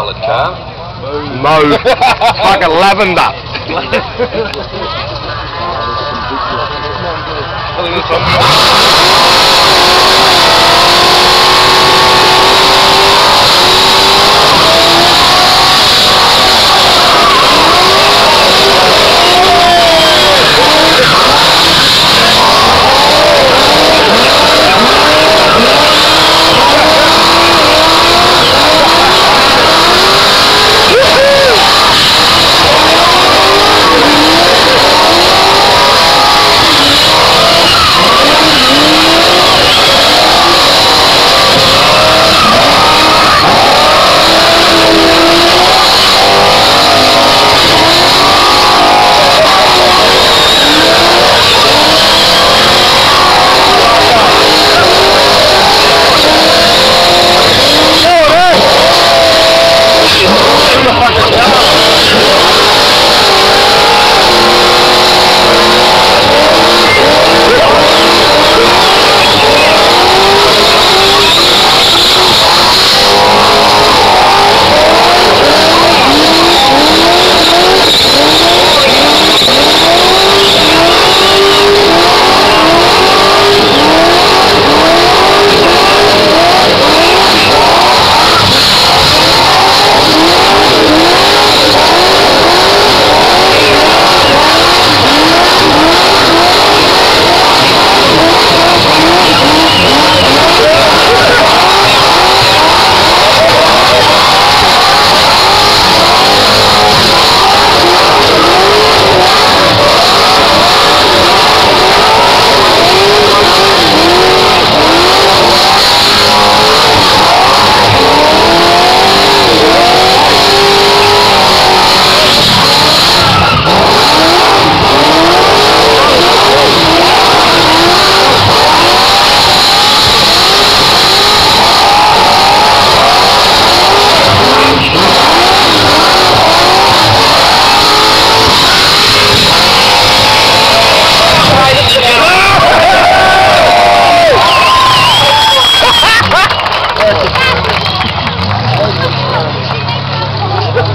coloured car. Mauve. Fucking lavender. I think this one.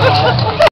Oh.